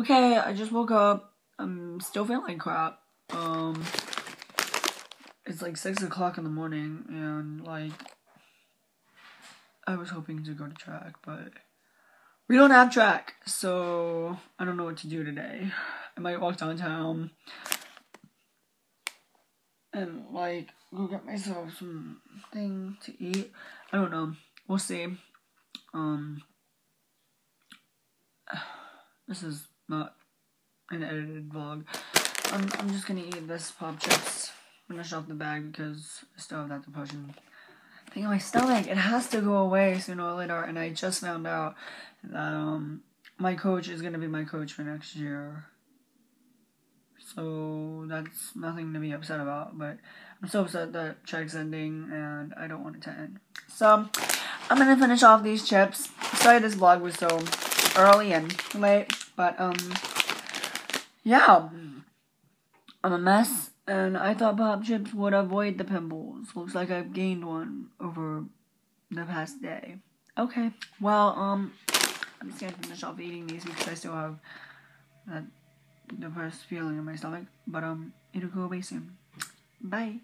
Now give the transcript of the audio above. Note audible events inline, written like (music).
Okay, I just woke up. I'm still feeling crap. Um, it's like six o'clock in the morning, and like, I was hoping to go to track, but we don't have track, so I don't know what to do today. I might walk downtown and like go get myself something to eat. I don't know. We'll see. Um, (sighs) this is not an edited vlog. I'm I'm just gonna eat this PopChips, finish off the bag because I still have that depression thing in my stomach. It has to go away sooner or later, and I just found out that um my coach is gonna be my coach for next year. So that's nothing to be upset about, but I'm so upset that track's ending and I don't want it to end. So I'm gonna finish off these chips. Sorry this vlog was so early and late, but um yeah. I'm a mess and I thought PopChips would avoid the pimples. Looks like I've gained one over the past day. Okay, well, um, I'm just gonna finish off eating these because I still have that depressed feeling in my stomach. But, um, it'll go away soon. Bye.